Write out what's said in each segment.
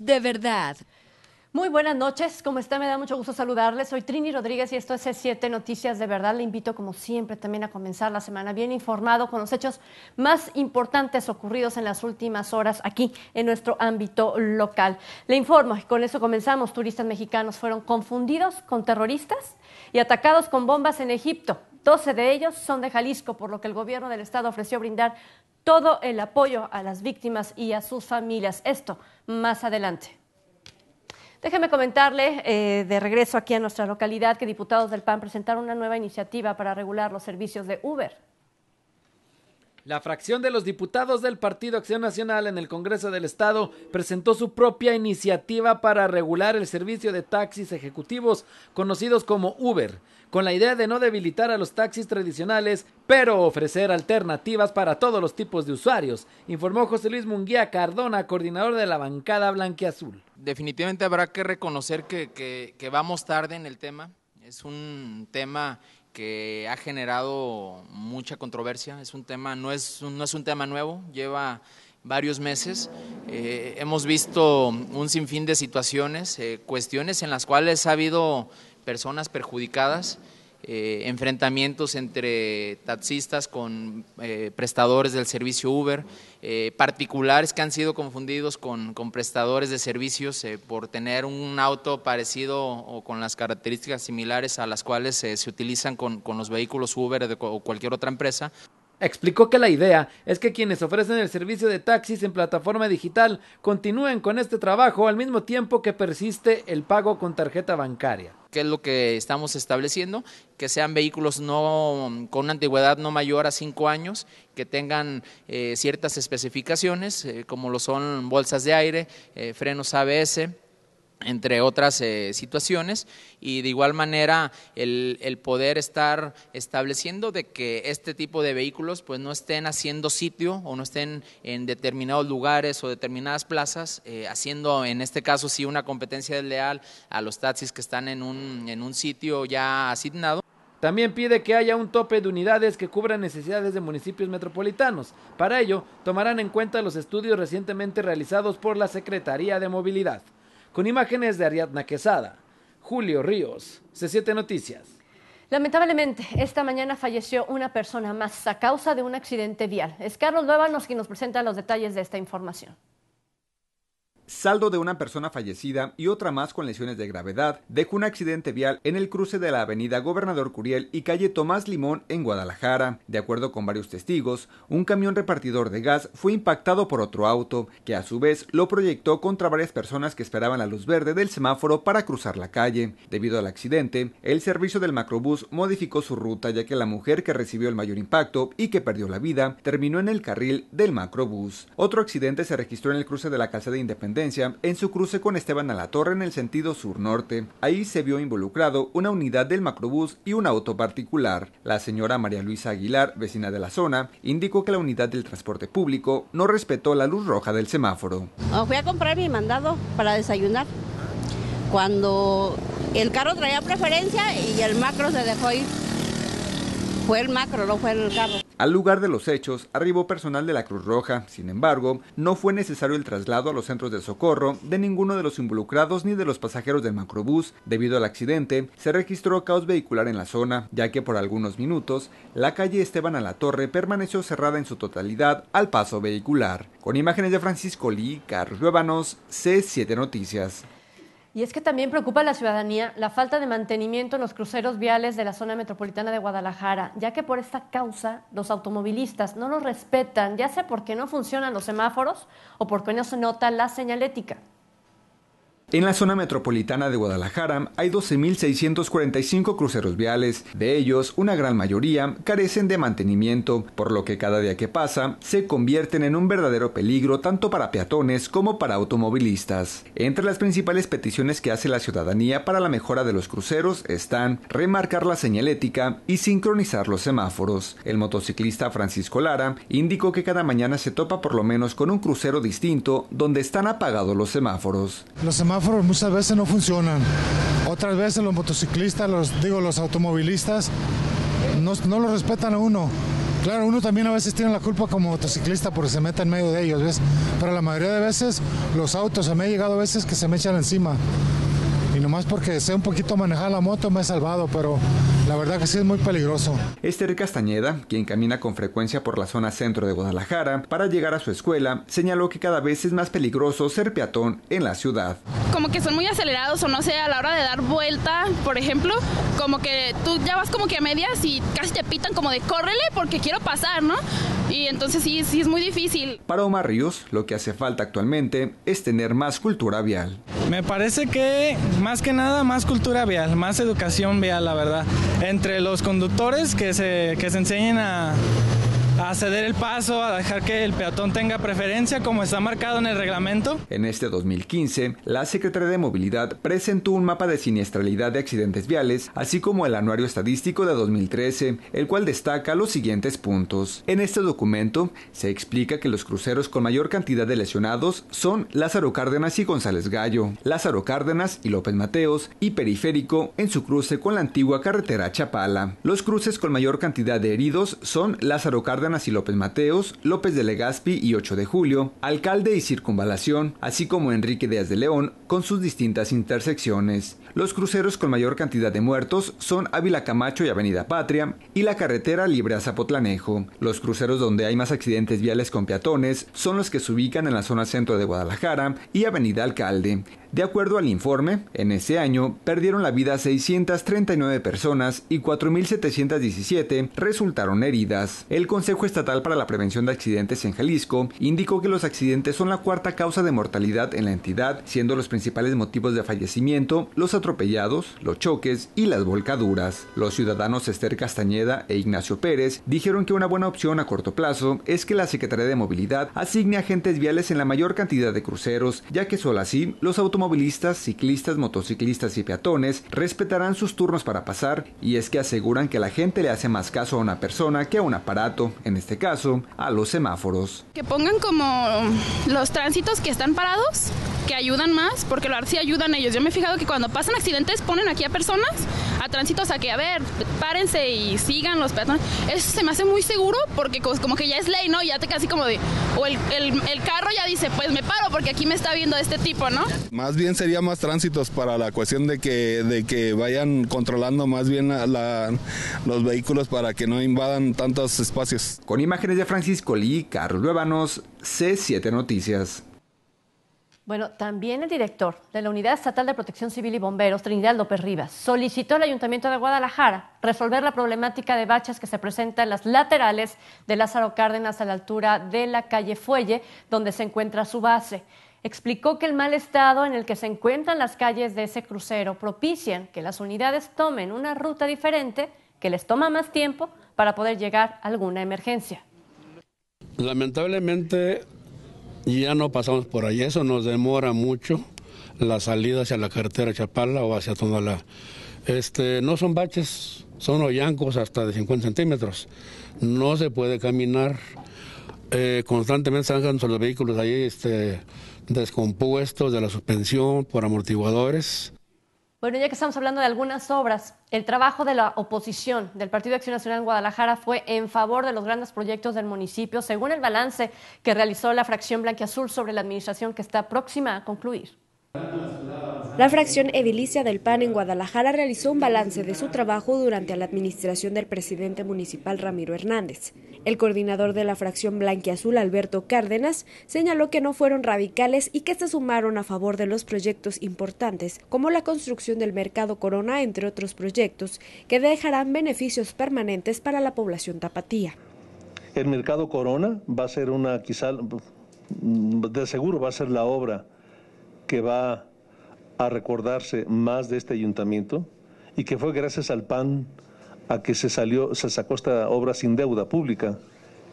De verdad. Muy buenas noches, ¿cómo está? Me da mucho gusto saludarles. Soy Trini Rodríguez y esto es C7 Noticias de Verdad. Le invito, como siempre, también a comenzar la semana bien informado con los hechos más importantes ocurridos en las últimas horas aquí en nuestro ámbito local. Le informo, y con eso comenzamos, turistas mexicanos fueron confundidos con terroristas y atacados con bombas en Egipto. 12 de ellos son de Jalisco, por lo que el gobierno del estado ofreció brindar todo el apoyo a las víctimas y a sus familias. Esto más adelante. Déjeme comentarle eh, de regreso aquí a nuestra localidad que diputados del PAN presentaron una nueva iniciativa para regular los servicios de Uber. La fracción de los diputados del Partido Acción Nacional en el Congreso del Estado presentó su propia iniciativa para regular el servicio de taxis ejecutivos conocidos como Uber, con la idea de no debilitar a los taxis tradicionales, pero ofrecer alternativas para todos los tipos de usuarios, informó José Luis Munguía Cardona, coordinador de la bancada Blanquiazul. Definitivamente habrá que reconocer que, vamos tarde en el tema. Es un tema que ha generado mucha controversia. Es un tema, no es, no es un tema nuevo, lleva varios meses. Eh, hemos visto un sinfín de situaciones, eh, cuestiones en las cuales ha habido personas perjudicadas. Eh, enfrentamientos entre taxistas con eh, prestadores del servicio Uber, eh, particulares que han sido confundidos con, prestadores de servicios por tener un auto parecido o con las características similares a las cuales se utilizan con, con los vehículos Uber o cualquier otra empresa. Explicó que la idea es que quienes ofrecen el servicio de taxis en plataforma digital continúen con este trabajo al mismo tiempo que persiste el pago con tarjeta bancaria. ¿Qué es lo que estamos estableciendo? Que sean vehículos no con una antigüedad no mayor a cinco años, que tengan eh, ciertas especificaciones, eh, como lo son bolsas de aire, eh, frenos ABS, entre otras eh, situaciones y de igual manera el, el, poder estar estableciendo de que este tipo de vehículos pues no estén haciendo sitio o no estén en determinados lugares o determinadas plazas eh, haciendo en este caso sí una competencia desleal a los taxis que están en un, en un sitio ya asignado. También pide que haya un tope de unidades que cubran necesidades de municipios metropolitanos. Para ello, tomarán en cuenta los estudios recientemente realizados por la Secretaría de Movilidad. Con imágenes de Ariadna Quesada, Julio Ríos, C7 Noticias. Lamentablemente, esta mañana falleció una persona más a causa de un accidente vial. Es Carlos Luévanos quien nos presenta los detalles de esta información saldo de una persona fallecida y otra más con lesiones de gravedad, dejó un accidente vial en el cruce de la avenida Gobernador Curiel y calle Tomás Limón en Guadalajara. De acuerdo con varios testigos, un camión repartidor de gas fue impactado por otro auto, que a su vez lo proyectó contra varias personas que esperaban la luz verde del semáforo para cruzar la calle. Debido al accidente, el servicio del macrobús modificó su ruta ya que la mujer que recibió el mayor impacto y que perdió la vida terminó en el carril del macrobús. Otro accidente se registró en el cruce de la calzada de En su cruce con Esteban a la Torre en el sentido sur-norte. Ahí se vio involucrado una unidad del macrobús y un auto particular. La señora María Luisa Aguilar, vecina de la zona, indicó que la unidad del transporte público no respetó la luz roja del semáforo. Oh, fui a comprar mi mandado para desayunar. Cuando el carro traía preferencia y el macro se dejó ir. Fue el macro, no fue el carro. Al lugar de los hechos arribó personal de la Cruz Roja. Sin embargo, no fue necesario el traslado a los centros de socorro de ninguno de los involucrados ni de los pasajeros del macrobús. Debido al accidente, se registró caos vehicular en la zona, ya que por algunos minutos la calle Esteban a la Torre permaneció cerrada en su totalidad al paso vehicular. Con imágenes de Francisco Lee, Carlos Luébanos, C7 Noticias. Y es que también preocupa a la ciudadanía la falta de mantenimiento en los cruceros viales de la zona metropolitana de Guadalajara, ya que por esta causa los automovilistas no los respetan, ya sea porque no funcionan los semáforos o porque no se nota la señalética. En la zona metropolitana de Guadalajara hay 12.645 cruceros viales. De ellos, una gran mayoría carecen de mantenimiento, por lo que cada día que pasa se convierten en un verdadero peligro tanto para peatones como para automovilistas. Entre las principales peticiones que hace la ciudadanía para la mejora de los cruceros están remarcar la señalética y sincronizar los semáforos. El motociclista Francisco Lara indicó que cada mañana se topa por lo menos con un crucero distinto donde están apagados los semáforos semáforos muchas veces no funcionan. Otras veces los motociclistas, los digo los automovilistas, no, no lo respetan a uno. Claro, uno también a veces tiene la culpa como motociclista porque se mete en medio de ellos, ¿ves? Pero la mayoría de veces los autos, se me ha llegado a veces que se me echan encima y nomás porque sé un poquito manejar la moto me he salvado, pero la verdad que sí es muy peligroso. Esther Castañeda, quien camina con frecuencia por la zona centro de Guadalajara para llegar a su escuela, señaló que cada vez es más peligroso ser peatón en la ciudad. Como que son muy acelerados o no sé, a la hora de dar vuelta, por ejemplo, como que tú ya vas como que a medias y casi te pitan como de córrele porque quiero pasar, ¿no? Y entonces sí, sí es muy difícil. Para Omar Ríos, lo que hace falta actualmente es tener más cultura vial. Me parece que más que nada más cultura vial, más educación vial, la verdad. Entre los conductores que se, que se enseñen a, a ceder el paso, a dejar que el peatón tenga preferencia como está marcado en el reglamento. En este 2015, la Secretaría de Movilidad presentó un mapa de siniestralidad de accidentes viales, así como el anuario estadístico de 2013, el cual destaca los siguientes puntos. En este documento se explica que los cruceros con mayor cantidad de lesionados son Lázaro Cárdenas y González Gallo, Lázaro Cárdenas y López Mateos y Periférico en su cruce con la antigua carretera Chapala. Los cruces con mayor cantidad de heridos son Lázaro Cárdenas y López Mateos, López de Legazpi y 8 de Julio, Alcalde y Circunvalación, así como Enrique Díaz de León, con sus distintas intersecciones. Los cruceros con mayor cantidad de muertos son Ávila Camacho y Avenida Patria, y la carretera libre a Zapotlanejo. Los cruceros donde hay más accidentes viales con peatones son los que se ubican en la zona centro de Guadalajara y Avenida Alcalde. De acuerdo al informe, en ese año perdieron la vida 639 personas y 4.717 resultaron heridas. El Consejo Estatal para la Prevención de Accidentes en Jalisco indicó que los accidentes son la cuarta causa de mortalidad en la entidad, siendo los principales motivos de fallecimiento los atropellados, los choques y las volcaduras. Los ciudadanos Esther Castañeda e Ignacio Pérez dijeron que una buena opción a corto plazo es que la Secretaría de Movilidad asigne agentes viales en la mayor cantidad de cruceros, ya que solo así los automovilistas, ciclistas, motociclistas y peatones respetarán sus turnos para pasar y es que aseguran que la gente le hace más caso a una persona que a un aparato, en este caso, a los semáforos. Que pongan como los tránsitos que están parados, que ayudan más, porque lo sí ayudan ellos. Yo me he fijado que cuando pasan accidentes ponen aquí a personas, a tránsitos a que, a ver, párense y sigan los peatones. Eso se me hace muy seguro porque como que ya es ley, ¿no? Ya te casi como de, o el, el, el carro ya dice, pues me paro porque aquí me está viendo este tipo, ¿no? Más bien sería más tránsitos para la cuestión de que, de que vayan controlando más bien la, los vehículos para que no invadan tantos espacios. Con imágenes de Francisco Lee, Carlos Luébanos, C7 Noticias. Bueno, también el director de la Unidad Estatal de Protección Civil y Bomberos, Trinidad López Rivas, solicitó al Ayuntamiento de Guadalajara resolver la problemática de baches que se presenta en las laterales de Lázaro Cárdenas a la altura de la calle Fuelle, donde se encuentra su base explicó que el mal estado en el que se encuentran las calles de ese crucero propician que las unidades tomen una ruta diferente que les toma más tiempo para poder llegar a alguna emergencia. Lamentablemente ya no pasamos por ahí, eso nos demora mucho la salida hacia la carretera Chapala o hacia Tonalá. Este, no son baches, son hoyancos hasta de 50 centímetros. No se puede caminar. Eh, constantemente están los vehículos ahí este, descompuestos de la suspensión por amortiguadores. Bueno, ya que estamos hablando de algunas obras, el trabajo de la oposición del Partido de Acción Nacional en Guadalajara fue en favor de los grandes proyectos del municipio, según el balance que realizó la fracción Blanquiazul sobre la administración que está próxima a concluir. La fracción edilicia del PAN en Guadalajara realizó un balance de su trabajo durante la administración del presidente municipal Ramiro Hernández. El coordinador de la fracción blanquiazul, Alberto Cárdenas, señaló que no fueron radicales y que se sumaron a favor de los proyectos importantes, como la construcción del mercado Corona, entre otros proyectos, que dejarán beneficios permanentes para la población tapatía. El mercado Corona va a ser una, quizá, de seguro va a ser la obra que va a recordarse más de este ayuntamiento y que fue gracias al PAN a que se salió, se sacó esta obra sin deuda pública,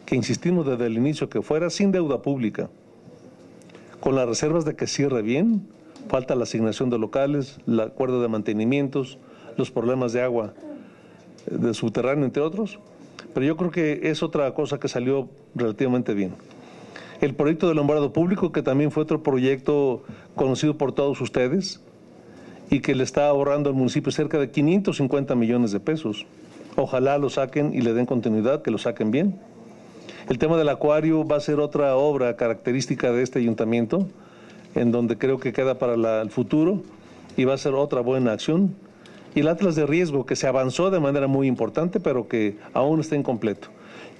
que insistimos desde el inicio que fuera sin deuda pública, con las reservas de que cierre bien, falta la asignación de locales, el acuerdo de mantenimientos, los problemas de agua de subterráneo, entre otros, pero yo creo que es otra cosa que salió relativamente bien el proyecto del alumbrado público, que también fue otro proyecto conocido por todos ustedes y que le está ahorrando al municipio cerca de 550 millones de pesos. Ojalá lo saquen y le den continuidad, que lo saquen bien. El tema del acuario va a ser otra obra característica de este ayuntamiento, en donde creo que queda para el futuro y va a ser otra buena acción. Y el atlas de riesgo, que se avanzó de manera muy importante, pero que aún está incompleto.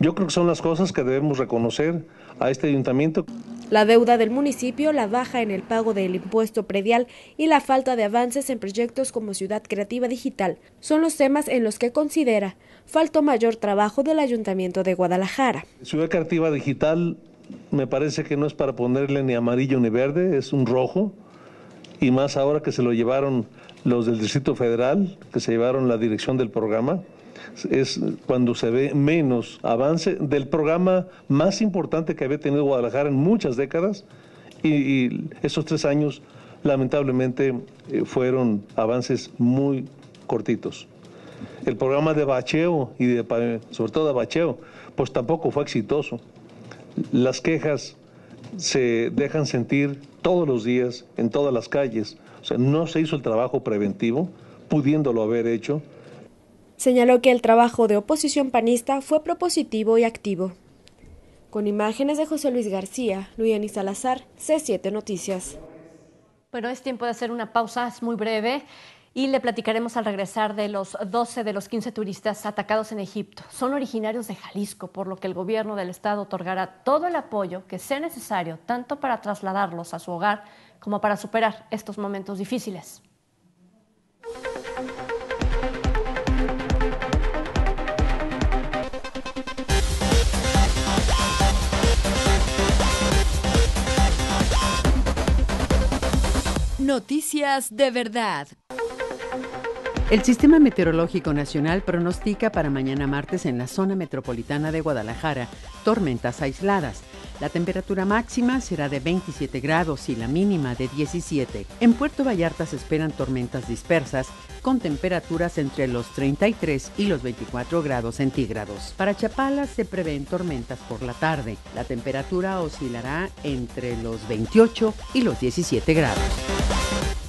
Yo creo que son las cosas que debemos reconocer a este ayuntamiento. La deuda del municipio, la baja en el pago del impuesto predial y la falta de avances en proyectos como Ciudad Creativa Digital son los temas en los que considera faltó mayor trabajo del Ayuntamiento de Guadalajara. Ciudad Creativa Digital me parece que no es para ponerle ni amarillo ni verde, es un rojo, y más ahora que se lo llevaron los del Distrito Federal, que se llevaron la dirección del programa es cuando se ve menos avance del programa más importante que había tenido Guadalajara en muchas décadas y, esos tres años lamentablemente eh, fueron avances muy cortitos. El programa de bacheo y de, sobre todo de bacheo, pues tampoco fue exitoso. Las quejas se dejan sentir todos los días en todas las calles. O sea, no se hizo el trabajo preventivo, pudiéndolo haber hecho. Señaló que el trabajo de oposición panista fue propositivo y activo. Con imágenes de José Luis García, Luiani Salazar, C7 Noticias. Bueno, es tiempo de hacer una pausa, es muy breve. Y le platicaremos al regresar de los 12 de los 15 turistas atacados en Egipto. Son originarios de Jalisco, por lo que el gobierno del estado otorgará todo el apoyo que sea necesario, tanto para trasladarlos a su hogar como para superar estos momentos difíciles. Noticias de verdad. El Sistema Meteorológico Nacional pronostica para mañana martes en la zona metropolitana de Guadalajara tormentas aisladas. La temperatura máxima será de 27 grados y la mínima de 17. En Puerto Vallarta se esperan tormentas dispersas con temperaturas entre los 33 y los 24 grados centígrados. Para Chapala se prevén tormentas por la tarde. La temperatura oscilará entre los 28 y los 17 grados.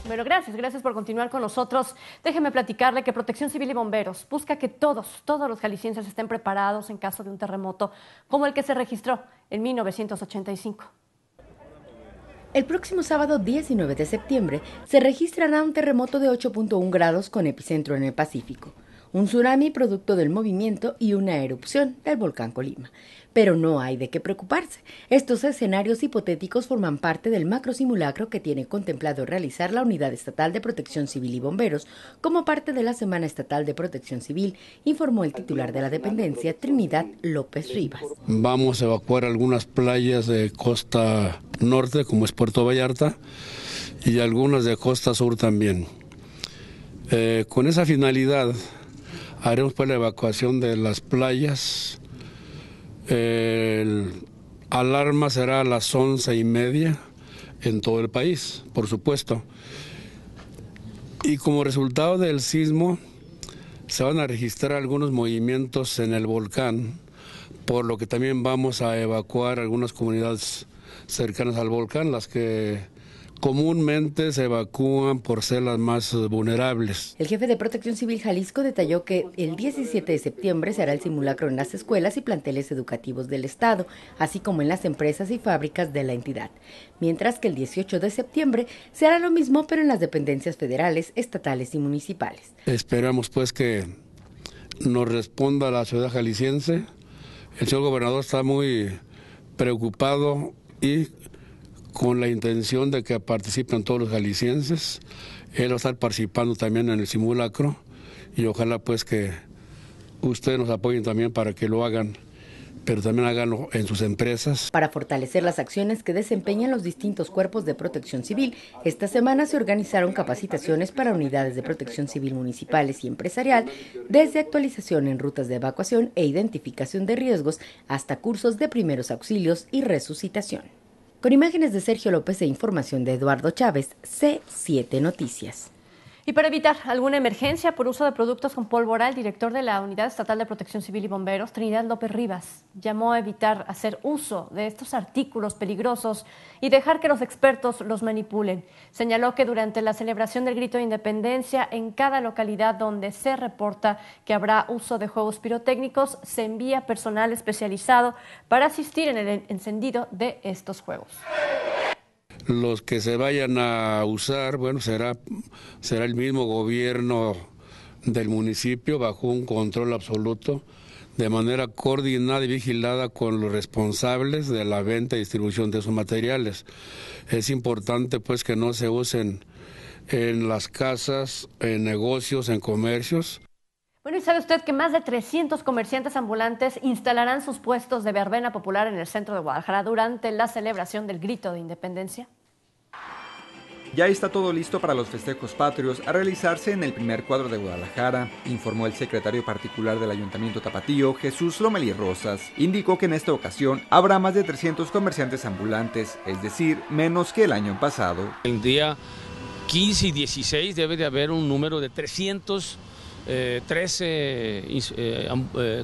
Bueno, gracias, gracias por continuar con nosotros. Déjeme platicarle que Protección Civil y Bomberos busca que todos, todos los jaliscienses estén preparados en caso de un terremoto como el que se registró en 1985. El próximo sábado 19 de septiembre se registrará un terremoto de 8.1 grados con epicentro en el Pacífico, un tsunami producto del movimiento y una erupción del volcán Colima pero no hay de qué preocuparse. Estos escenarios hipotéticos forman parte del macro simulacro que tiene contemplado realizar la Unidad Estatal de Protección Civil y Bomberos como parte de la Semana Estatal de Protección Civil, informó el titular de la dependencia, Trinidad López Rivas. Vamos a evacuar algunas playas de costa norte, como es Puerto Vallarta, y algunas de costa sur también. Eh, con esa finalidad, haremos pues la evacuación de las playas, el alarma será a las once y media en todo el país, por supuesto. Y como resultado del sismo, se van a registrar algunos movimientos en el volcán, por lo que también vamos a evacuar algunas comunidades cercanas al volcán, las que comúnmente se evacúan por ser las más vulnerables. El jefe de Protección Civil Jalisco detalló que el 17 de septiembre se hará el simulacro en las escuelas y planteles educativos del Estado, así como en las empresas y fábricas de la entidad, mientras que el 18 de septiembre se hará lo mismo pero en las dependencias federales, estatales y municipales. Esperamos pues que nos responda la ciudad jalisciense. El señor gobernador está muy preocupado y con la intención de que participen todos los galicienses. Él va a estar participando también en el simulacro y ojalá pues que ustedes nos apoyen también para que lo hagan pero también háganlo en sus empresas. Para fortalecer las acciones que desempeñan los distintos cuerpos de protección civil, esta semana se organizaron capacitaciones para unidades de protección civil municipales y empresarial, desde actualización en rutas de evacuación e identificación de riesgos hasta cursos de primeros auxilios y resucitación. Con imágenes de Sergio López e información de Eduardo Chávez, C7 Noticias. Y para evitar alguna emergencia por uso de productos con pólvora, el director de la Unidad Estatal de Protección Civil y Bomberos, Trinidad López Rivas, llamó a evitar hacer uso de estos artículos peligrosos y dejar que los expertos los manipulen. Señaló que durante la celebración del grito de independencia, en cada localidad donde se reporta que habrá uso de juegos pirotécnicos, se envía personal especializado para asistir en el encendido de estos juegos los que se vayan a usar, bueno, será, será el mismo gobierno del municipio bajo un control absoluto, de manera coordinada y vigilada con los responsables de la venta y distribución de esos materiales. Es importante pues que no se usen en las casas, en negocios, en comercios. Bueno, ¿y sabe usted que más de 300 comerciantes ambulantes instalarán sus puestos de verbena popular en el centro de Guadalajara durante la celebración del grito de independencia? Ya está todo listo para los festejos patrios a realizarse en el primer cuadro de Guadalajara, informó el secretario particular del Ayuntamiento Tapatío, Jesús Lomeli Rosas. Indicó que en esta ocasión habrá más de 300 comerciantes ambulantes, es decir, menos que el año pasado. El día 15 y 16 debe de haber un número de 300 13 eh, eh, eh,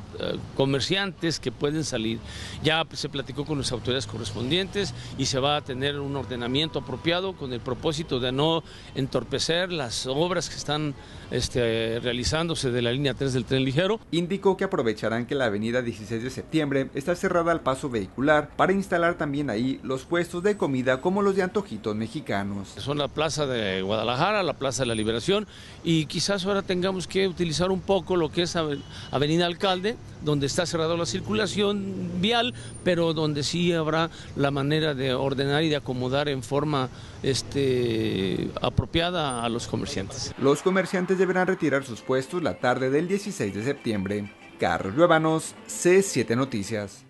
comerciantes que pueden salir. Ya se platicó con las autoridades correspondientes y se va a tener un ordenamiento apropiado con el propósito de no entorpecer las obras que están este, realizándose de la línea 3 del tren ligero. Indicó que aprovecharán que la avenida 16 de septiembre está cerrada al paso vehicular para instalar también ahí los puestos de comida como los de antojitos mexicanos. Son la plaza de Guadalajara, la plaza de la Liberación y quizás ahora tengamos que utilizar un poco lo que es Avenida Alcalde, donde está cerrada la circulación vial, pero donde sí habrá la manera de ordenar y de acomodar en forma este, apropiada a los comerciantes. Los comerciantes deberán retirar sus puestos la tarde del 16 de septiembre. Carlos Luevanos, C7 Noticias.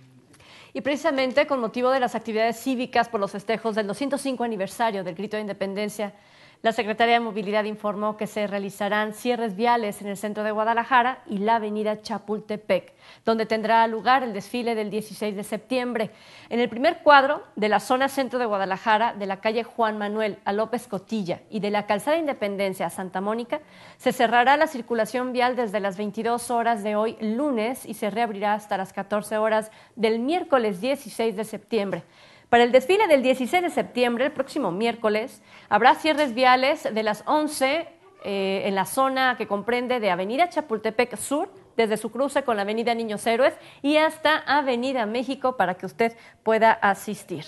Y precisamente con motivo de las actividades cívicas por los festejos del 205 aniversario del Grito de Independencia, la Secretaría de Movilidad informó que se realizarán cierres viales en el centro de Guadalajara y la avenida Chapultepec, donde tendrá lugar el desfile del 16 de septiembre. En el primer cuadro de la zona centro de Guadalajara, de la calle Juan Manuel a López Cotilla y de la calzada Independencia a Santa Mónica, se cerrará la circulación vial desde las 22 horas de hoy lunes y se reabrirá hasta las 14 horas del miércoles 16 de septiembre. Para el desfile del 16 de septiembre, el próximo miércoles, habrá cierres viales de las 11 eh, en la zona que comprende de Avenida Chapultepec Sur, desde su cruce con la Avenida Niños Héroes y hasta Avenida México para que usted pueda asistir.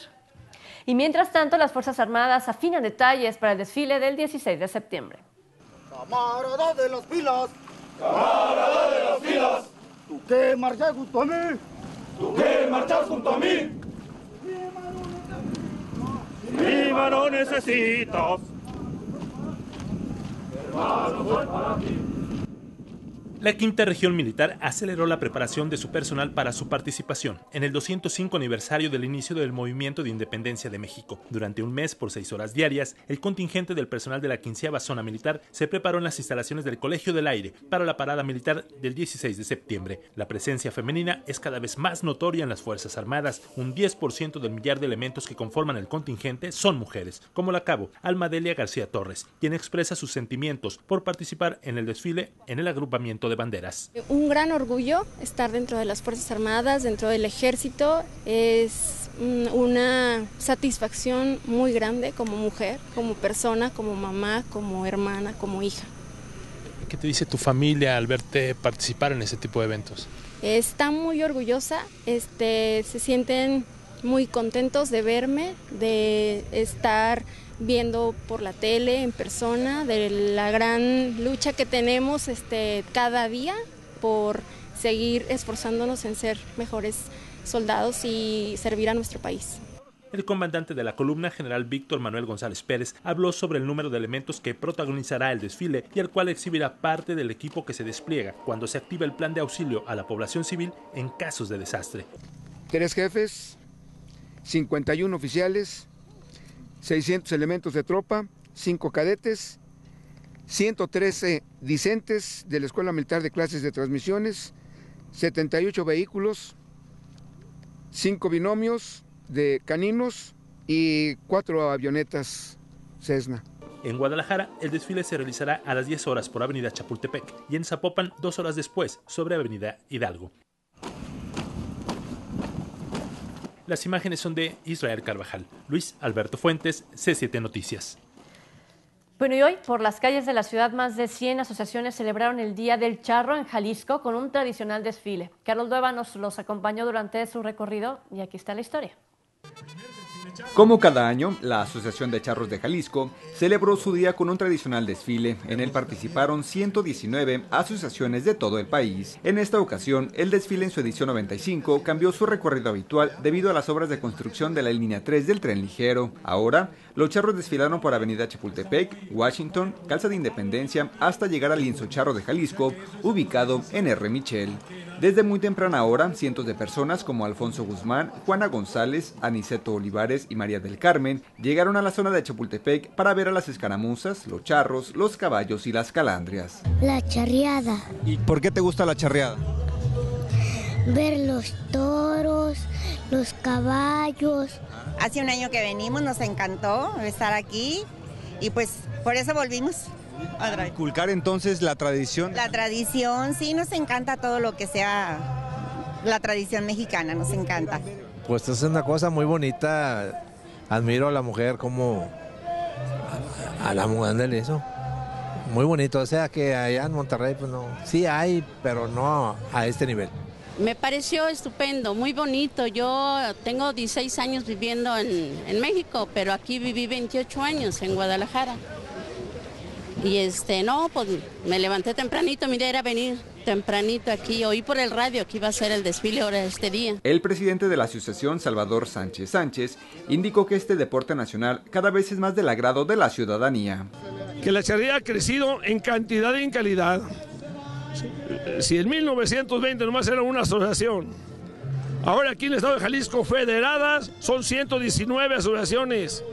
Y mientras tanto, las Fuerzas Armadas afinan detalles para el desfile del 16 de septiembre. Camarada de las filas, camarada de las filas, tú qué marchas junto a mí, tú qué marchas junto a mí. Viva no necesitas. Hermano, soy para ti. La quinta región militar aceleró la preparación de su personal para su participación en el 205 aniversario del inicio del movimiento de independencia de México. Durante un mes por seis horas diarias, el contingente del personal de la quinceava zona militar se preparó en las instalaciones del Colegio del Aire para la parada militar del 16 de septiembre. La presencia femenina es cada vez más notoria en las Fuerzas Armadas. Un 10% del millar de elementos que conforman el contingente son mujeres, como la cabo Almadelia García Torres, quien expresa sus sentimientos por participar en el desfile en el agrupamiento de banderas. Un gran orgullo estar dentro de las Fuerzas Armadas, dentro del ejército. Es una satisfacción muy grande como mujer, como persona, como mamá, como hermana, como hija. ¿Qué te dice tu familia al verte participar en ese tipo de eventos? Está muy orgullosa, este, se sienten muy contentos de verme, de estar viendo por la tele, en persona, de la gran lucha que tenemos este, cada día por seguir esforzándonos en ser mejores soldados y servir a nuestro país. El comandante de la columna, general Víctor Manuel González Pérez, habló sobre el número de elementos que protagonizará el desfile y al cual exhibirá parte del equipo que se despliega cuando se activa el plan de auxilio a la población civil en casos de desastre. Tres jefes, 51 oficiales, 600 elementos de tropa, 5 cadetes, 113 discentes de la Escuela Militar de Clases de Transmisiones, 78 vehículos, 5 binomios de caninos y 4 avionetas Cessna. En Guadalajara, el desfile se realizará a las 10 horas por Avenida Chapultepec y en Zapopan dos horas después sobre Avenida Hidalgo. Las imágenes son de Israel Carvajal, Luis Alberto Fuentes, C7 Noticias. Bueno, y hoy por las calles de la ciudad más de 100 asociaciones celebraron el Día del Charro en Jalisco con un tradicional desfile. Carlos Dueva nos los acompañó durante su recorrido y aquí está la historia. Como cada año, la Asociación de Charros de Jalisco celebró su día con un tradicional desfile. En él participaron 119 asociaciones de todo el país. En esta ocasión, el desfile en su edición 95 cambió su recorrido habitual debido a las obras de construcción de la línea 3 del tren ligero. Ahora, los charros desfilaron por Avenida Chapultepec, Washington, Calza de Independencia, hasta llegar al lienzo charro de Jalisco, ubicado en R. Michel. Desde muy temprana hora, cientos de personas como Alfonso Guzmán, Juana González, Aniceto Olivares y María del Carmen llegaron a la zona de Chapultepec para ver a las escaramuzas, los charros, los caballos y las calandrias. La charreada. ¿Y por qué te gusta la charreada? Ver los toros, los caballos. Hace un año que venimos, nos encantó estar aquí y pues por eso volvimos. Inculcar entonces la tradición. La tradición, sí, nos encanta todo lo que sea la tradición mexicana, nos encanta. Pues es una cosa muy bonita. Admiro a la mujer como a la mujer de eso. Muy bonito, o sea que allá en Monterrey pues no, sí hay, pero no a este nivel. Me pareció estupendo, muy bonito. Yo tengo 16 años viviendo en, en México, pero aquí viví 28 años en Guadalajara. Y este, no, pues me levanté tempranito, mi idea era venir tempranito aquí, oí por el radio que iba a ser el desfile ahora este día. El presidente de la asociación, Salvador Sánchez Sánchez, indicó que este deporte nacional cada vez es más del agrado de la ciudadanía. Que la charrería ha crecido en cantidad y en calidad. Si en 1920 nomás era una asociación, ahora aquí en el estado de Jalisco federadas son 119 asociaciones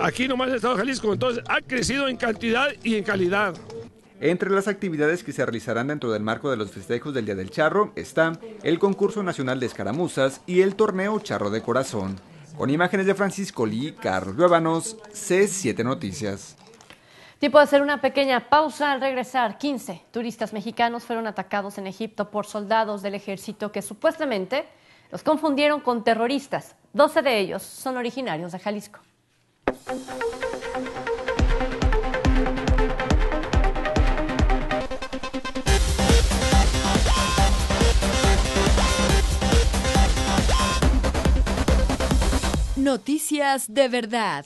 aquí nomás en el Estado de Jalisco. Entonces ha crecido en cantidad y en calidad. Entre las actividades que se realizarán dentro del marco de los festejos del Día del Charro está el concurso nacional de escaramuzas y el torneo Charro de Corazón. Con imágenes de Francisco Lee, Carlos Luébanos, C7 Noticias. Tiempo de hacer una pequeña pausa. Al regresar, 15 turistas mexicanos fueron atacados en Egipto por soldados del ejército que supuestamente los confundieron con terroristas. 12 de ellos son originarios de Jalisco. Noticias de verdad.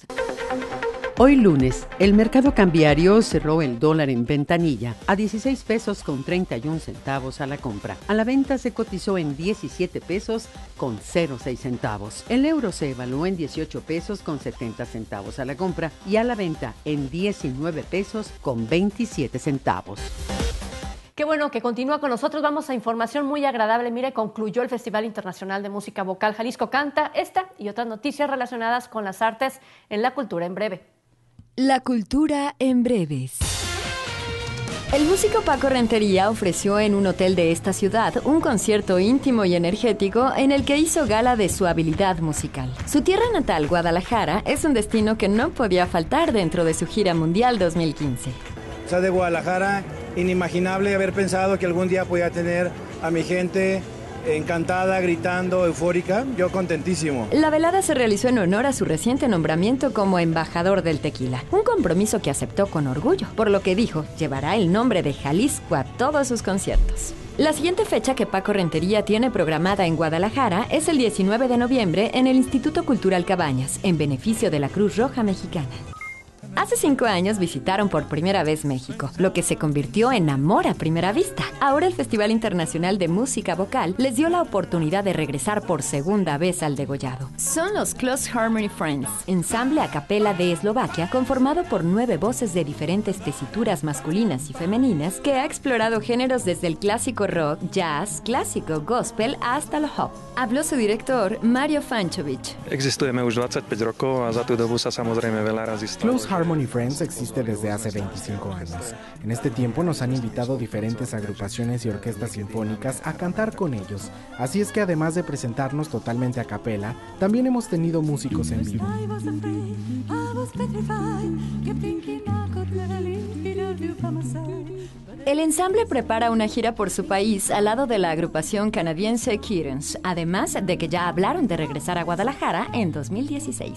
Hoy lunes, el mercado cambiario cerró el dólar en ventanilla a 16 pesos con 31 centavos a la compra. A la venta se cotizó en 17 pesos con 06 centavos. El euro se evaluó en 18 pesos con 70 centavos a la compra y a la venta en 19 pesos con 27 centavos. Qué bueno que continúa con nosotros. Vamos a información muy agradable. Mire, concluyó el Festival Internacional de Música Vocal Jalisco Canta. Esta y otras noticias relacionadas con las artes en la cultura en breve. La cultura en breves. El músico Paco Rentería ofreció en un hotel de esta ciudad un concierto íntimo y energético en el que hizo gala de su habilidad musical. Su tierra natal, Guadalajara, es un destino que no podía faltar dentro de su gira mundial 2015. O sea, de Guadalajara, inimaginable haber pensado que algún día podía tener a mi gente encantada, gritando, eufórica, yo contentísimo. La velada se realizó en honor a su reciente nombramiento como embajador del tequila, un compromiso que aceptó con orgullo, por lo que dijo, llevará el nombre de Jalisco a todos sus conciertos. La siguiente fecha que Paco Rentería tiene programada en Guadalajara es el 19 de noviembre en el Instituto Cultural Cabañas, en beneficio de la Cruz Roja Mexicana. Hace cinco años visitaron por primera vez México, lo que se convirtió en amor a primera vista. Ahora el Festival Internacional de Música Vocal les dio la oportunidad de regresar por segunda vez al degollado. Son los Close Harmony Friends, ensamble a capela de Eslovaquia conformado por nueve voces de diferentes tesituras masculinas y femeninas que ha explorado géneros desde el clásico rock, jazz, clásico, gospel hasta el hop. Habló su director Mario Fanchovic. Existujeme už 25 rokov a za tú dobu sa samozrejme veľa razy stalo. Close Harmony Friends existe desde hace 25 años. En este tiempo nos han invitado diferentes agrupaciones y orquestas sinfónicas a cantar con ellos. Así es que además de presentarnos totalmente a capela, también hemos tenido músicos en vivo. El ensamble prepara una gira por su país al lado de la agrupación canadiense Kittens, además de que ya hablaron de regresar a Guadalajara en 2016.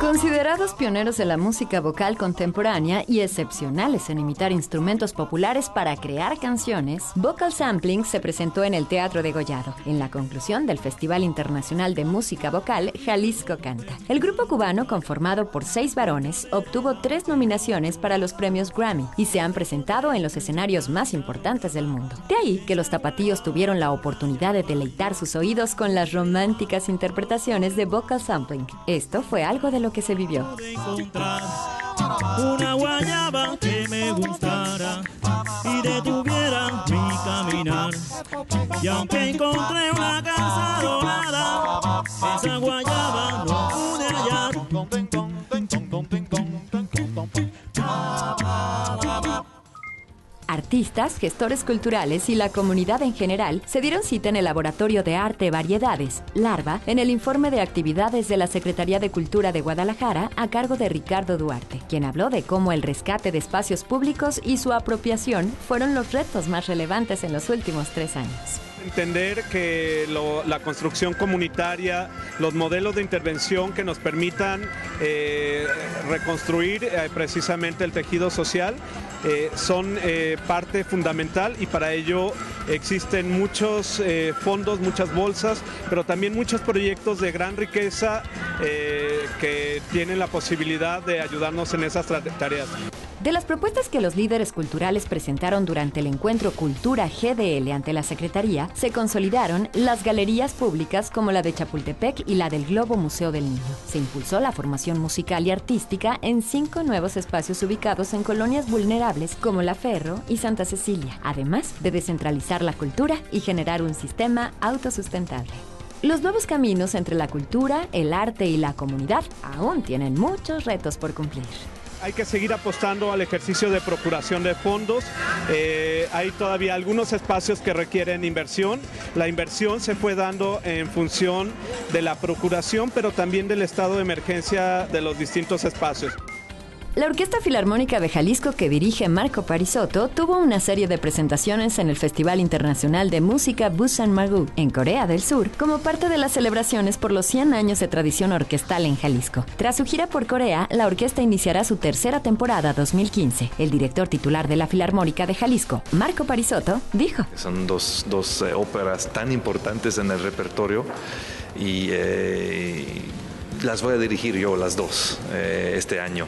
Considerados pioneros de la música vocal contemporánea y excepcionales en imitar instrumentos populares para crear canciones, Vocal Sampling se presentó en el Teatro de Gollado, en la conclusión del Festival Internacional de Música Vocal Jalisco Canta. El grupo cubano, conformado por seis varones, obtuvo tres nominaciones para los premios Grammy y se han presentado en los escenarios más importantes del mundo. De ahí que los tapatíos tuvieron la oportunidad de deleitar sus oídos con las románticas interpretaciones de Vocal Sampling. Esto fue algo de lo que se vivió. Una guayaba que me gustara y detuviera mi caminar. Y aunque encontré una casa dorada, esa guayaba no pude hallar. Artistas, gestores culturales y la comunidad en general se dieron cita en el Laboratorio de Arte Variedades, Larva, en el informe de actividades de la Secretaría de Cultura de Guadalajara a cargo de Ricardo Duarte, quien habló de cómo el rescate de espacios públicos y su apropiación fueron los retos más relevantes en los últimos tres años entender que la construcción comunitaria, los modelos de intervención que nos permitan eh, reconstruir eh, precisamente el tejido social eh, son parte fundamental y para ello existen muchos fondos, muchas bolsas, pero también muchos proyectos de gran riqueza que tienen la posibilidad de ayudarnos en esas tareas. De las propuestas que los líderes culturales presentaron durante el encuentro Cultura GDL ante la Secretaría, se consolidaron las galerías públicas como la de Chapultepec y la del Globo Museo del Niño. Se impulsó la formación musical y artística en cinco nuevos espacios ubicados en colonias vulnerables como La Ferro y Santa Cecilia, además de descentralizar la cultura y generar un sistema autosustentable. Los nuevos caminos entre la cultura, el arte y la comunidad aún tienen muchos retos por cumplir. Hay que seguir apostando al ejercicio de procuración de fondos. Eh, hay todavía algunos espacios que requieren inversión. La inversión se fue dando en función de la procuración, pero también del estado de emergencia de los distintos espacios. La Orquesta Filarmónica de Jalisco que dirige Marco Parisotto tuvo una serie de presentaciones en el Festival Internacional de Música Busan Magu en Corea del Sur como parte de las celebraciones por los 100 años de tradición orquestal en Jalisco. Tras su gira por Corea, la orquesta iniciará su tercera temporada 2015. El director titular de la Filarmónica de Jalisco, Marco Parisotto, dijo: Son dos, dos eh, óperas tan importantes en el repertorio y eh, las voy a dirigir yo las dos eh, este año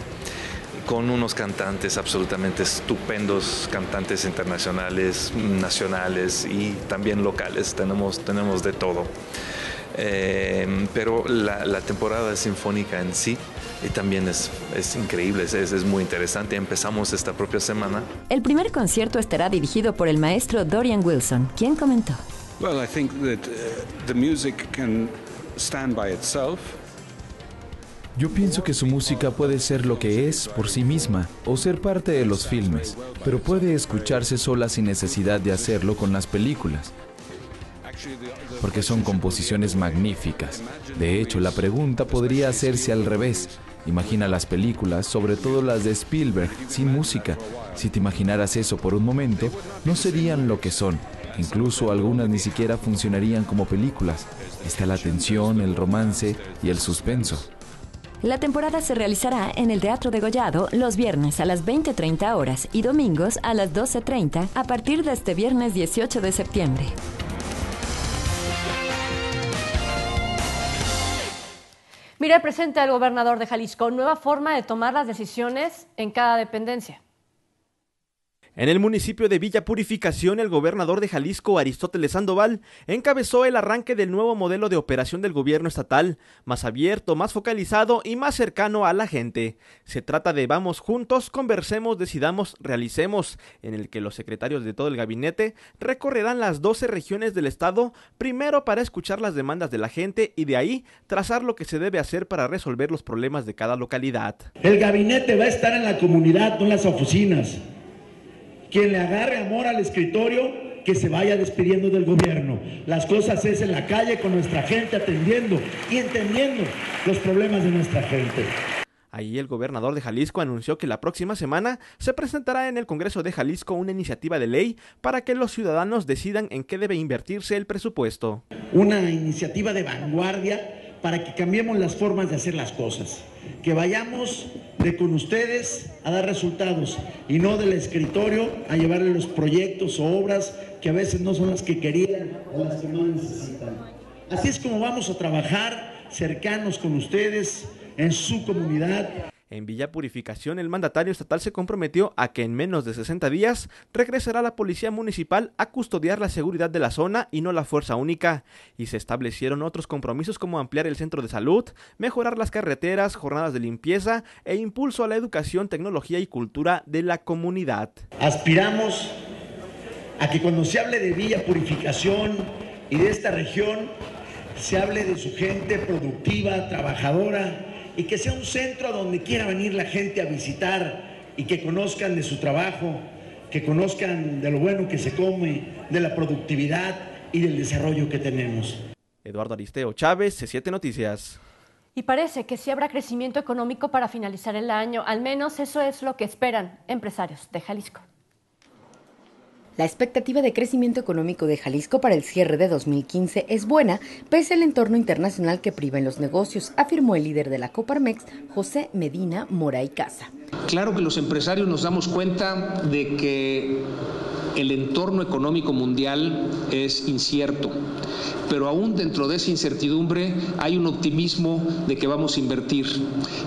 con unos cantantes absolutamente estupendos, cantantes internacionales, nacionales y también locales. Tenemos, tenemos de todo. Eh, pero la, la, temporada sinfónica en sí y también es, es increíble, es, es, muy interesante. Empezamos esta propia semana. El primer concierto estará dirigido por el maestro Dorian Wilson, quien comentó. Well, I think that uh, the music can stand by itself. Yo pienso que su música puede ser lo que es por sí misma o ser parte de los filmes, pero puede escucharse sola sin necesidad de hacerlo con las películas, porque son composiciones magníficas. De hecho, la pregunta podría hacerse al revés. Imagina las películas, sobre todo las de Spielberg, sin música. Si te imaginaras eso por un momento, no serían lo que son. Incluso algunas ni siquiera funcionarían como películas. Está la tensión, el romance y el suspenso. La temporada se realizará en el Teatro de Gollado los viernes a las 20.30 horas y domingos a las 12.30 a partir de este viernes 18 de septiembre. Mira, presenta el gobernador de Jalisco nueva forma de tomar las decisiones en cada dependencia. En el municipio de Villa Purificación, el gobernador de Jalisco, Aristóteles Sandoval, encabezó el arranque del nuevo modelo de operación del gobierno estatal, más abierto, más focalizado y más cercano a la gente. Se trata de vamos juntos, conversemos, decidamos, realicemos, en el que los secretarios de todo el gabinete recorrerán las 12 regiones del estado, primero para escuchar las demandas de la gente y de ahí trazar lo que se debe hacer para resolver los problemas de cada localidad. El gabinete va a estar en la comunidad, no en las oficinas. Quien le agarre amor al escritorio, que se vaya despidiendo del gobierno. Las cosas es en la calle con nuestra gente atendiendo y entendiendo los problemas de nuestra gente. Ahí el gobernador de Jalisco anunció que la próxima semana se presentará en el Congreso de Jalisco una iniciativa de ley para que los ciudadanos decidan en qué debe invertirse el presupuesto. Una iniciativa de vanguardia para que cambiemos las formas de hacer las cosas, que vayamos de con ustedes a dar resultados y no del escritorio a llevarle los proyectos o obras que a veces no son las que querían o las que más necesitan. Así es como vamos a trabajar cercanos con ustedes en su comunidad. En Villa Purificación, el mandatario estatal se comprometió a que en menos de 60 días regresará la policía municipal a custodiar la seguridad de la zona y no la fuerza única. Y se establecieron otros compromisos como ampliar el centro de salud, mejorar las carreteras, jornadas de limpieza e impulso a la educación, tecnología y cultura de la comunidad. Aspiramos a que cuando se hable de Villa Purificación y de esta región, se hable de su gente productiva, trabajadora, y que sea un centro a donde quiera venir la gente a visitar y que conozcan de su trabajo, que conozcan de lo bueno que se come, de la productividad y del desarrollo que tenemos. Eduardo Aristeo Chávez, C7 Noticias. Y parece que sí habrá crecimiento económico para finalizar el año, al menos eso es lo que esperan empresarios de Jalisco. La expectativa de crecimiento económico de Jalisco para el cierre de 2015 es buena, pese al entorno internacional que priva en los negocios, afirmó el líder de la Coparmex, José Medina Mora y Casa. Claro que los empresarios nos damos cuenta de que el entorno económico mundial es incierto, pero aún dentro de esa incertidumbre hay un optimismo de que vamos a invertir.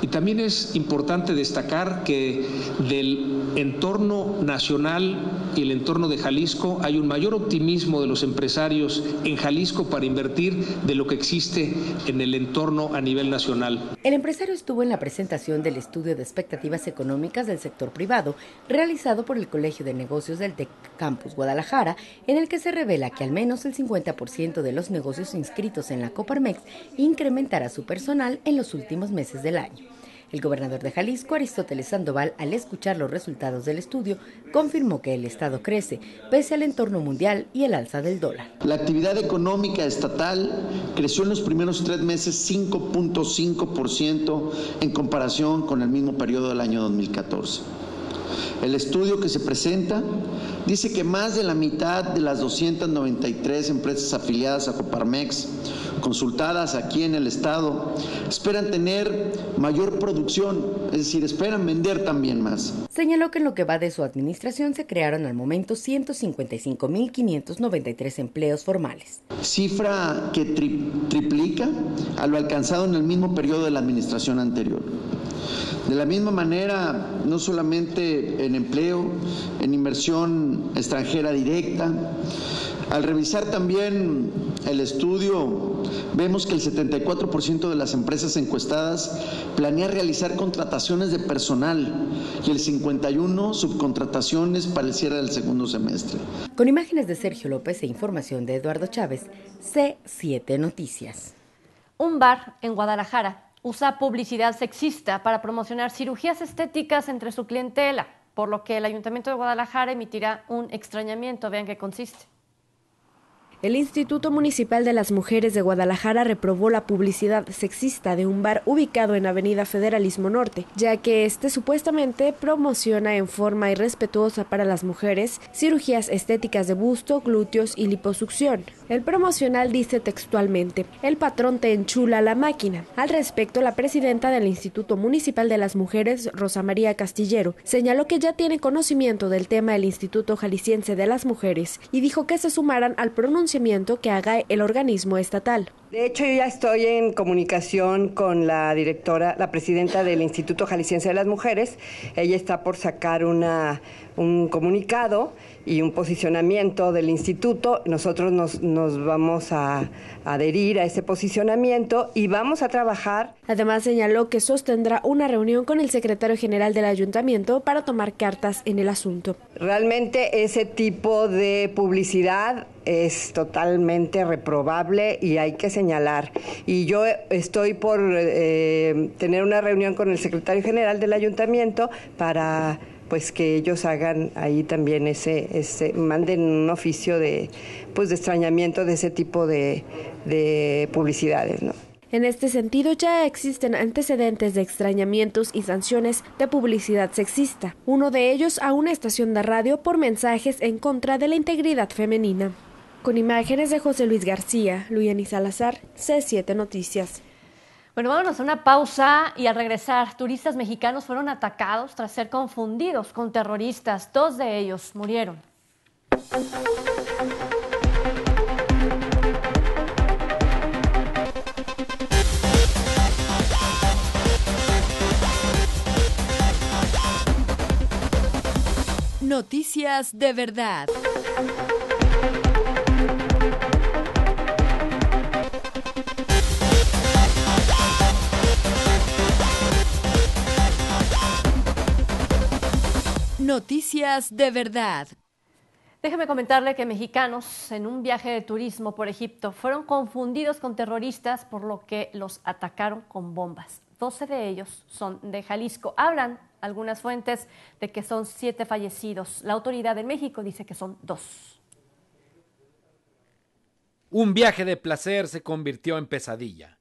Y también es importante destacar que del entorno nacional y el entorno de Jalisco hay un mayor optimismo de los empresarios en Jalisco para invertir de lo que existe en el entorno a nivel nacional. El empresario estuvo en la presentación del estudio de expectativas económicas del sector privado realizado por el Colegio de Negocios del TEC Campus Guadalajara, en el que se revela que al menos el 50% de los negocios inscritos en la Coparmex incrementará su personal en los últimos meses del año. El gobernador de Jalisco, Aristóteles Sandoval, al escuchar los resultados del estudio, confirmó que el Estado crece, pese al entorno mundial y el alza del dólar. La actividad económica estatal creció en los primeros tres meses 5.5% en comparación con el mismo periodo del año 2014. El estudio que se presenta dice que más de la mitad de las 293 empresas afiliadas a Coparmex consultadas aquí en el estado esperan tener mayor producción, es decir, esperan vender también más. Señaló que en lo que va de su administración se crearon al momento 155.593 empleos formales. Cifra que triplica a lo alcanzado en el mismo periodo de la administración anterior. De la misma manera, no solamente en empleo, en inversión extranjera directa, al revisar también el estudio, vemos que el 74% de las empresas encuestadas planea realizar contrataciones de personal y el 51% subcontrataciones para el cierre del segundo semestre. Con imágenes de Sergio López e información de Eduardo Chávez, C7 Noticias. Un bar en Guadalajara usa publicidad sexista para promocionar cirugías estéticas entre su clientela, por lo que el Ayuntamiento de Guadalajara emitirá un extrañamiento. Vean qué consiste. El Instituto Municipal de las Mujeres de Guadalajara reprobó la publicidad sexista de un bar ubicado en Avenida Federalismo Norte, ya que este supuestamente promociona en forma irrespetuosa para las mujeres cirugías estéticas de busto, glúteos y liposucción. El promocional dice textualmente, el patrón te enchula la máquina. Al respecto, la presidenta del Instituto Municipal de las Mujeres, Rosa María Castillero, señaló que ya tiene conocimiento del tema el Instituto Jalisciense de las Mujeres y dijo que se sumaran al pronunciamiento que haga el organismo estatal. De hecho, yo ya estoy en comunicación con la directora, la presidenta del Instituto Jalisciense de las Mujeres. Ella está por sacar una, un comunicado y un posicionamiento del instituto. Nosotros nos, nos vamos a, a adherir a ese posicionamiento y vamos a trabajar. Además, señaló que sostendrá una reunión con el secretario general del ayuntamiento para tomar cartas en el asunto. Realmente ese tipo de publicidad es totalmente reprobable y hay que señalar. Y yo estoy por eh, tener una reunión con el secretario general del ayuntamiento para pues que ellos hagan ahí también ese, ese manden un oficio de pues de extrañamiento de ese tipo de, de publicidades, ¿no? En este sentido, ya existen antecedentes de extrañamientos y sanciones de publicidad sexista, uno de ellos a una estación de radio por mensajes en contra de la integridad femenina. Con imágenes de José Luis García, Luyani Salazar, C7 Noticias. Bueno, vámonos a una pausa y al regresar, turistas mexicanos fueron atacados tras ser confundidos con terroristas. Dos de ellos murieron. Noticias de verdad. Noticias de verdad. Déjeme comentarle que mexicanos en un viaje de turismo por Egipto fueron confundidos con terroristas por lo que los atacaron con bombas. 12 de ellos son de Jalisco. Hablan algunas fuentes de que son siete fallecidos. La autoridad de México dice que son dos. Un viaje de placer se convirtió en pesadilla.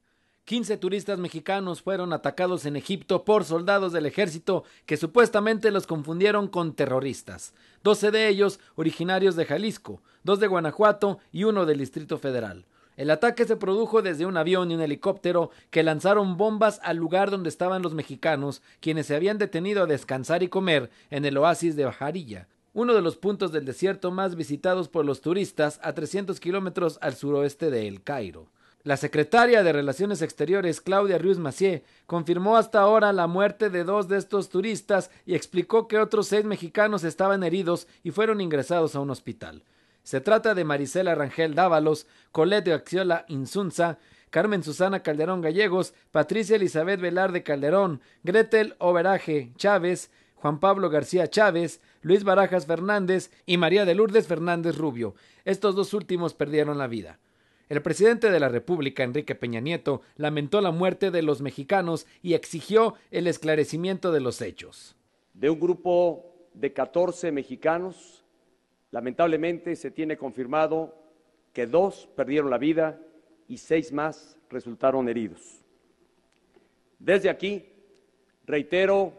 15 turistas mexicanos fueron atacados en Egipto por soldados del ejército que supuestamente los confundieron con terroristas. 12 de ellos originarios de Jalisco, dos de Guanajuato y uno del Distrito Federal. El ataque se produjo desde un avión y un helicóptero que lanzaron bombas al lugar donde estaban los mexicanos, quienes se habían detenido a descansar y comer en el oasis de Bajarilla, uno de los puntos del desierto más visitados por los turistas a 300 kilómetros al suroeste de El Cairo. La secretaria de Relaciones Exteriores, Claudia Ruiz Macié, confirmó hasta ahora la muerte de dos de estos turistas y explicó que otros seis mexicanos estaban heridos y fueron ingresados a un hospital. Se trata de Marisela Rangel Dávalos, Colette de Axiola Insunza, Carmen Susana Calderón Gallegos, Patricia Elizabeth Velarde Calderón, Gretel Overaje Chávez, Juan Pablo García Chávez, Luis Barajas Fernández y María de Lourdes Fernández Rubio. Estos dos últimos perdieron la vida. El presidente de la República, Enrique Peña Nieto, lamentó la muerte de los mexicanos y exigió el esclarecimiento de los hechos. De un grupo de 14 mexicanos, lamentablemente se tiene confirmado que dos perdieron la vida y seis más resultaron heridos. Desde aquí reitero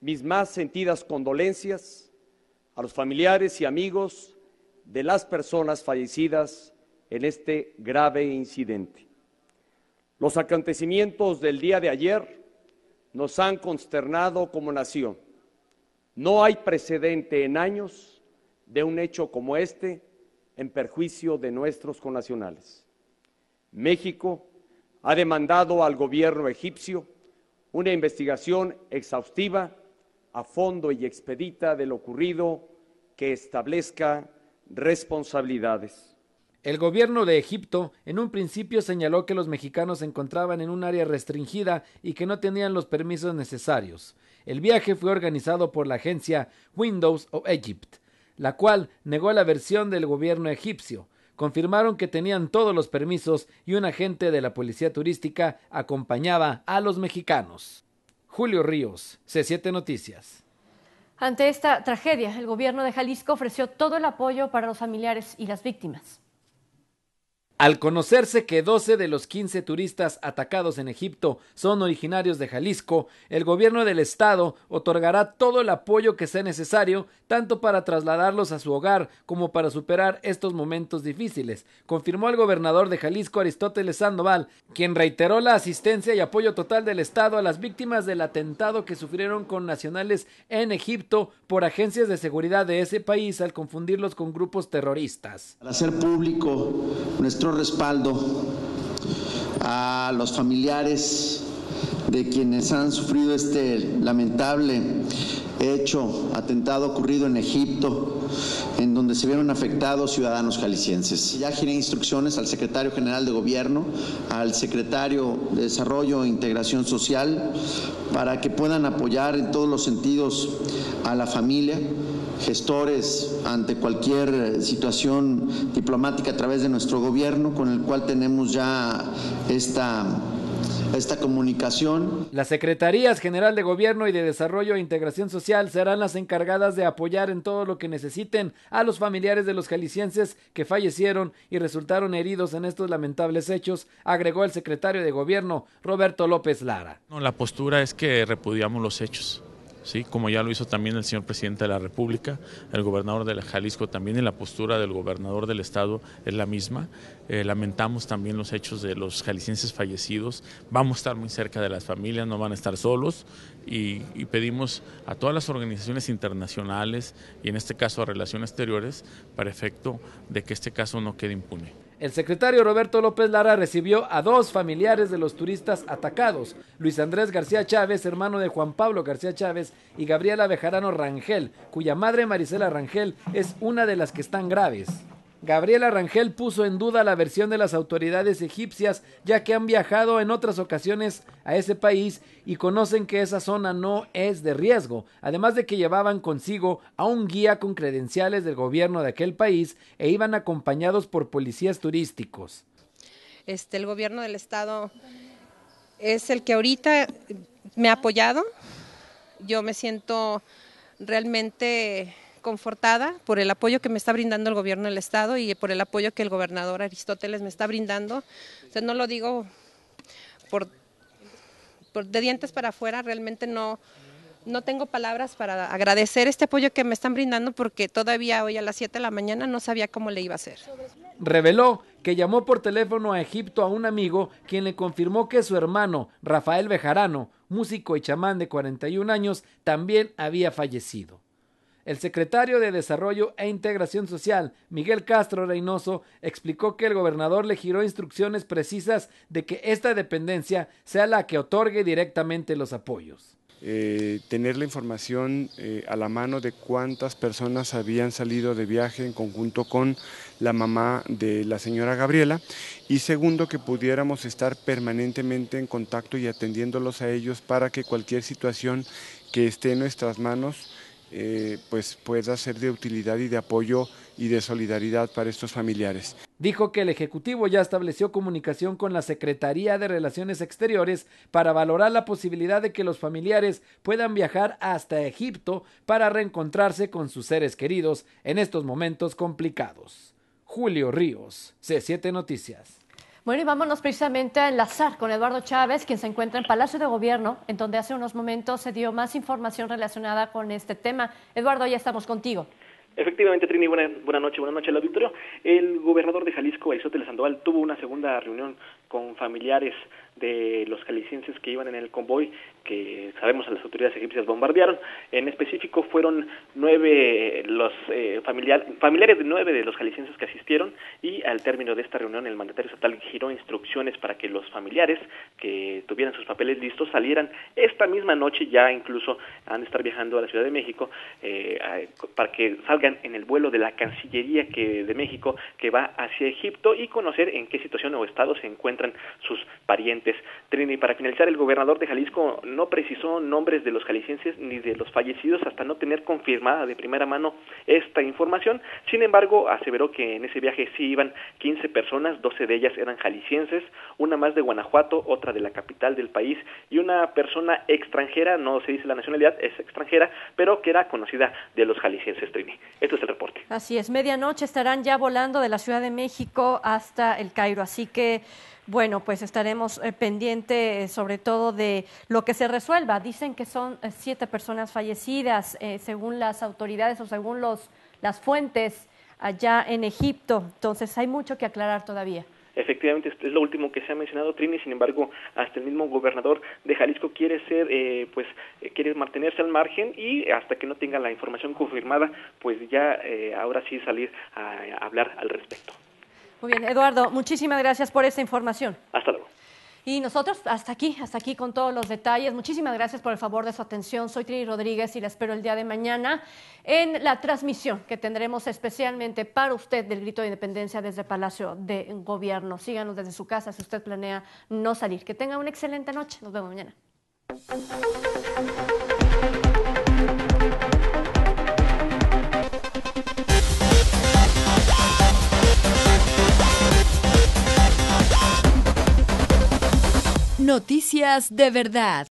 mis más sentidas condolencias a los familiares y amigos de las personas fallecidas en este grave incidente. Los acontecimientos del día de ayer nos han consternado como nación. No hay precedente en años de un hecho como este en perjuicio de nuestros connacionales. México ha demandado al gobierno egipcio una investigación exhaustiva, a fondo y expedita de lo ocurrido que establezca responsabilidades. El gobierno de Egipto en un principio señaló que los mexicanos se encontraban en un área restringida y que no tenían los permisos necesarios. El viaje fue organizado por la agencia Windows of Egypt, la cual negó la versión del gobierno egipcio. Confirmaron que tenían todos los permisos y un agente de la policía turística acompañaba a los mexicanos. Julio Ríos, C7 Noticias. Ante esta tragedia, el gobierno de Jalisco ofreció todo el apoyo para los familiares y las víctimas. Al conocerse que 12 de los 15 turistas atacados en Egipto son originarios de Jalisco, el gobierno del estado otorgará todo el apoyo que sea necesario, tanto para trasladarlos a su hogar como para superar estos momentos difíciles, confirmó el gobernador de Jalisco Aristóteles Sandoval, quien reiteró la asistencia y apoyo total del estado a las víctimas del atentado que sufrieron con nacionales en Egipto por agencias de seguridad de ese país al confundirlos con grupos terroristas. Hacer público nuestro respaldo a los familiares de quienes han sufrido este lamentable hecho, atentado ocurrido en Egipto, en donde se vieron afectados ciudadanos jaliscienses. Ya giré instrucciones al secretario general de Gobierno, al secretario de Desarrollo e Integración Social, para que puedan apoyar en todos los sentidos a la familia gestores ante cualquier situación diplomática a través de nuestro gobierno, con el cual tenemos ya esta esta comunicación. Las Secretarías General de Gobierno y de Desarrollo e Integración Social serán las encargadas de apoyar en todo lo que necesiten a los familiares de los jaliscienses que fallecieron y resultaron heridos en estos lamentables hechos, agregó el secretario de Gobierno, Roberto López Lara. la postura es que repudiamos los hechos ¿sí? como ya lo hizo también el señor presidente de la República, el gobernador de Jalisco también, y la postura del gobernador del estado es la misma. Eh, lamentamos también los hechos de los jaliscienses fallecidos, vamos a estar muy cerca de las familias, no van a estar solos, y, y pedimos a todas las organizaciones internacionales, y en este caso a Relaciones Exteriores, para efecto de que este caso no quede impune. El secretario Roberto López Lara recibió a dos familiares de los turistas atacados, Luis Andrés García Chávez, hermano de Juan Pablo García Chávez, y Gabriela Bejarano Rangel, cuya madre Marisela Rangel es una de las que están graves. Gabriela Rangel puso en duda la versión de las autoridades egipcias, ya que han viajado en otras ocasiones a ese país y conocen que esa zona no es de riesgo, además de que llevaban consigo a un guía con credenciales del gobierno de aquel país e iban acompañados por policías turísticos. Este, el gobierno del estado es el que ahorita me ha apoyado. Yo me siento realmente confortada por el apoyo que me está brindando el gobierno del estado y por el apoyo que el gobernador Aristóteles me está brindando. No lo digo por, por de dientes para afuera, realmente no, no tengo palabras para agradecer este apoyo que me están brindando porque todavía hoy a las 7 de la mañana no sabía cómo le iba a hacer. Reveló que llamó por teléfono a Egipto a un amigo quien le confirmó que su hermano, Rafael Bejarano, músico y chamán de 41 años, también había fallecido. El secretario de Desarrollo e Integración Social, Miguel Castro Reynoso, explicó que el gobernador le giró instrucciones precisas de que esta dependencia sea la que otorgue directamente los apoyos. Eh, tener la información eh, a la mano de cuántas personas habían salido de viaje en conjunto con la mamá de la señora Gabriela y segundo que pudiéramos estar permanentemente en contacto y atendiéndolos a ellos para que cualquier situación que esté en nuestras manos eh, pues pueda ser de utilidad y de apoyo y de solidaridad para estos familiares. Dijo que el Ejecutivo ya estableció comunicación con la Secretaría de Relaciones Exteriores para valorar la posibilidad de que los familiares puedan viajar hasta Egipto para reencontrarse con sus seres queridos en estos momentos complicados. Julio Ríos, C7 Noticias. Bueno, y vámonos precisamente a enlazar con Eduardo Chávez, quien se encuentra en Palacio de Gobierno, en donde hace unos momentos se dio más información relacionada con este tema. Eduardo, ya estamos contigo. Efectivamente, Trini, buena, buena noche, buenas noches al auditorio. El gobernador de Jalisco, Aristóteles Sandoval, tuvo una segunda reunión con familiares de los jaliscienses que iban en el convoy que sabemos las autoridades egipcias bombardearon. En específico fueron nueve los eh, familiares de nueve de los jaliscienses que asistieron y al término de esta reunión el mandatario estatal giró instrucciones para que los familiares que tuvieran sus papeles listos salieran esta misma noche, ya incluso han de estar viajando a la Ciudad de México, eh, para que salgan en el vuelo de la Cancillería que, de México que va hacia Egipto y conocer en qué situación o estado se sus parientes. Trini, para finalizar, el gobernador de Jalisco no precisó nombres de los jaliscienses ni de los fallecidos hasta no tener confirmada de primera mano esta información. Sin embargo, aseveró que en ese viaje sí iban 15 personas, 12 de ellas eran jaliscienses, una más de Guanajuato, otra de la capital del país y una persona extranjera, no se dice la nacionalidad, es extranjera, pero que era conocida de los jaliscienses, Trini. Esto es el reporte. Así es, medianoche estarán ya volando de la Ciudad de México hasta el Cairo, así que bueno, pues estaremos eh, pendientes eh, sobre todo de lo que se resuelva. Dicen que son eh, siete personas fallecidas, según las autoridades o según los, las fuentes allá en Egipto. Entonces hay mucho que aclarar todavía. Efectivamente, es lo último que se ha mencionado, Trini. Sin embargo, hasta el mismo gobernador de Jalisco quiere ser, pues, quiere mantenerse al margen y hasta que no tenga la información confirmada, pues ya ahora sí salir a hablar al respecto. Muy bien, Eduardo, muchísimas gracias por esta información. Hasta luego. Y nosotros hasta aquí, hasta aquí con todos los detalles. Muchísimas gracias por el favor de su atención. Soy Trini Rodríguez y la espero el día de mañana en la transmisión que tendremos especialmente para usted del Grito de Independencia desde Palacio de Gobierno. Síganos desde su casa si usted planea no salir. Que tenga una excelente noche. Nos vemos mañana. Noticias de verdad.